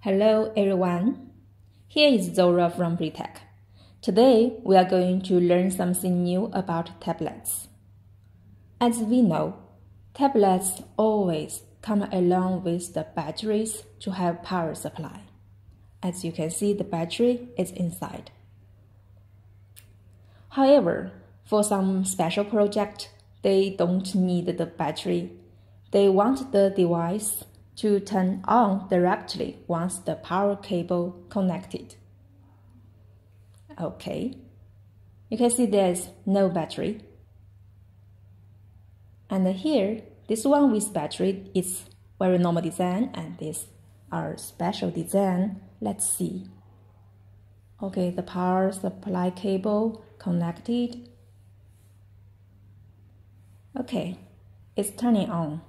Hello everyone. Here is Zora from Pretech. Today we are going to learn something new about tablets. As we know, tablets always come along with the batteries to have power supply. As you can see, the battery is inside. However, for some special project, they don't need the battery. They want the device to turn on directly once the power cable connected. Okay, you can see there's no battery. And here, this one with battery is very normal design and this our special design. Let's see. Okay, the power supply cable connected. Okay, it's turning on.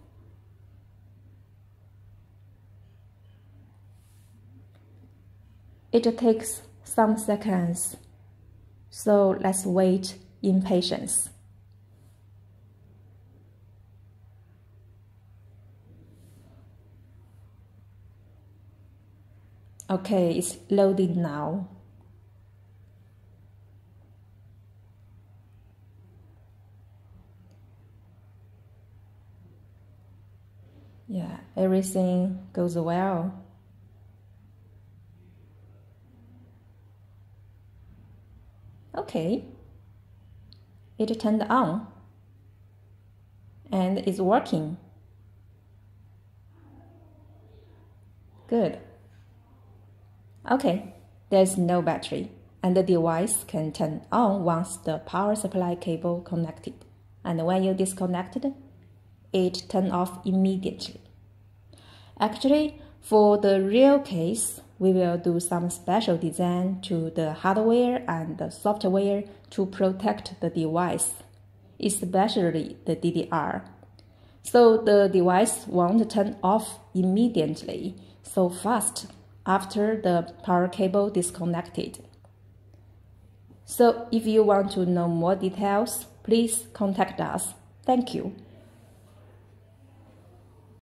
It takes some seconds, so let's wait in patience. Okay, it's loaded now. Yeah, everything goes well. Okay. It turned on and it's working. Good. Okay, there's no battery and the device can turn on once the power supply cable connected. And when you disconnected, it turn off immediately. Actually, for the real case, we will do some special design to the hardware and the software to protect the device, especially the DDR. So the device won't turn off immediately so fast after the power cable disconnected. So if you want to know more details, please contact us. Thank you.